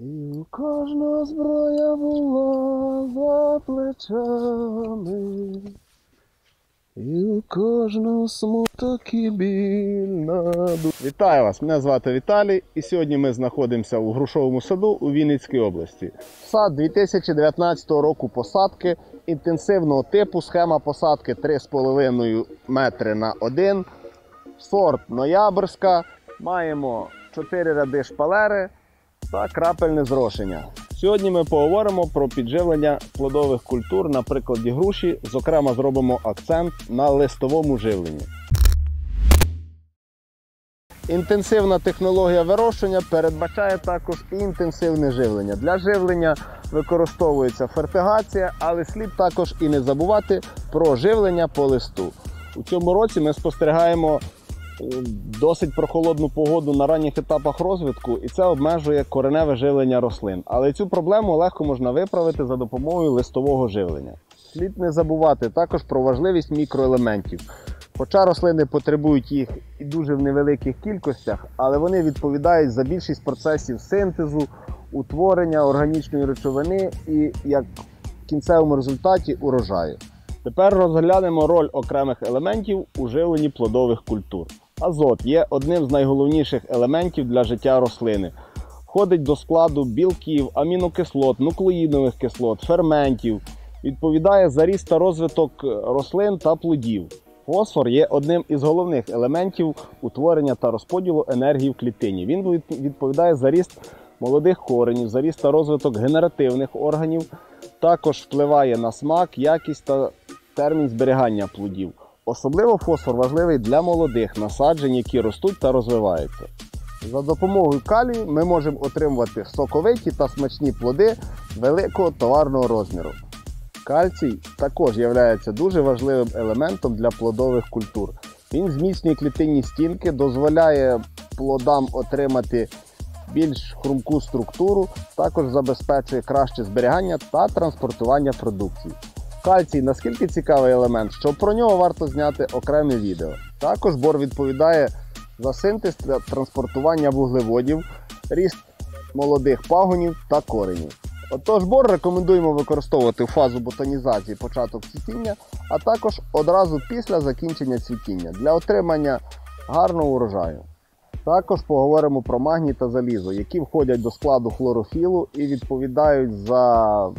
І у кожного зброя була за плечами, і у кожного смуток і біль на ду- Вітаю вас! Мене звати Віталій, і сьогодні ми знаходимося у Грушовому саду у Вінницькій області. Сад 2019 року посадки інтенсивного типу, схема посадки 3,5 метри на 1, сорт ноябрьська. Маємо 4 ряди шпалери та крапельне зрошення. Сьогодні ми поговоримо про підживлення плодових культур на прикладі груші. Зокрема, зробимо акцент на листовому живленні. Інтенсивна технологія вирощення передбачає також інтенсивне живлення. Для живлення використовується фертигація, але слід також і не забувати про живлення по листу. У цьому році ми спостерігаємо досить прохолодну погоду на ранніх етапах розвитку, і це обмежує кореневе живлення рослин. Але цю проблему легко можна виправити за допомогою листового живлення. Слід не забувати також про важливість мікроелементів. Хоча рослини потребують їх і дуже в невеликих кількостях, але вони відповідають за більшість процесів синтезу, утворення органічної речовини і як в кінцевому результаті урожаю. Тепер розглянемо роль окремих елементів у живленні плодових культур. Азот є одним з найголовніших елементів для життя рослини. Входить до складу білків, амінокислот, нуклеїнових кислот, ферментів, відповідає за ріст та розвиток рослин та плодів. Фосфор є одним із головних елементів утворення та розподілу енергії в клітині. Він відповідає за ріст молодих коренів, за ріст та розвиток генеративних органів, також впливає на смак, якість та термін зберігання плодів. Особливо фосфор важливий для молодих насаджень, які ростуть та розвиваються. За допомогою калію ми можемо отримувати соковиті та смачні плоди великого товарного розміру. Кальцій також є дуже важливим елементом для плодових культур. Він зміцнює клітинні стінки, дозволяє плодам отримати більш хрумку структуру, також забезпечує краще зберігання та транспортування продукції. Кальцій наскільки цікавий елемент, що про нього варто зняти окреме відео. Також бор відповідає за синтез та транспортування вуглеводів, ріст молодих пагонів та коренів. Отож, бор рекомендуємо використовувати в фазу ботанізації початок цвітіння, а також одразу після закінчення цвітіння для отримання гарного урожаю. Також поговоримо про магній та залізо, які входять до складу хлорофілу і відповідають за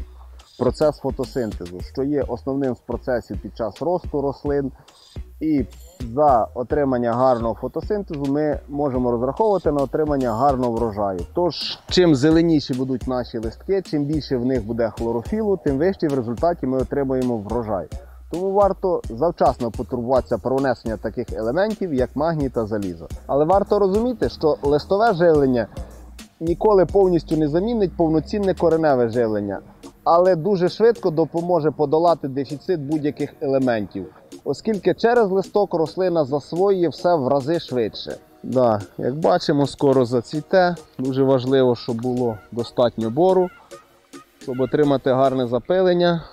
процес фотосинтезу, що є основним з процесів під час росту рослин. І за отримання гарного фотосинтезу ми можемо розраховувати на отримання гарного врожаю. Тож, чим зеленіші будуть наші листки, чим більше в них буде хлорофілу, тим вище в результаті ми отримаємо врожай. Тому варто завчасно потурбуватися про внесення таких елементів, як магній та залізо. Але варто розуміти, що листове живлення ніколи повністю не замінить повноцінне кореневе живлення, але дуже швидко допоможе подолати дефіцит будь-яких елементів, оскільки через листок рослина засвоює все в рази швидше. Да, як бачимо, скоро зацвіте. Дуже важливо, щоб було достатньо бору, щоб отримати гарне запилення.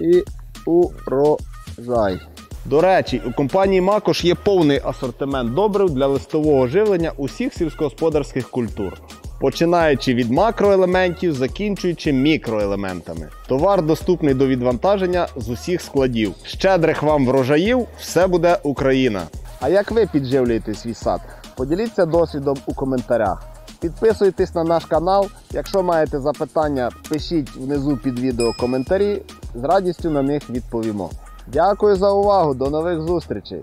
І урожай. До речі, у компанії Макош є повний асортимент добрив для листового живлення усіх сільськогосподарських культур, починаючи від макроелементів, закінчуючи мікроелементами. Товар доступний до відвантаження з усіх складів. Щедрих вам врожаїв, все буде Україна. А як ви підживлюєте свій сад? Поділіться досвідом у коментарях. Підписуйтесь на наш канал. Якщо маєте запитання, пишіть внизу під відео коментарі. З радістю на них відповімо. Дякую за увагу. До нових зустрічей!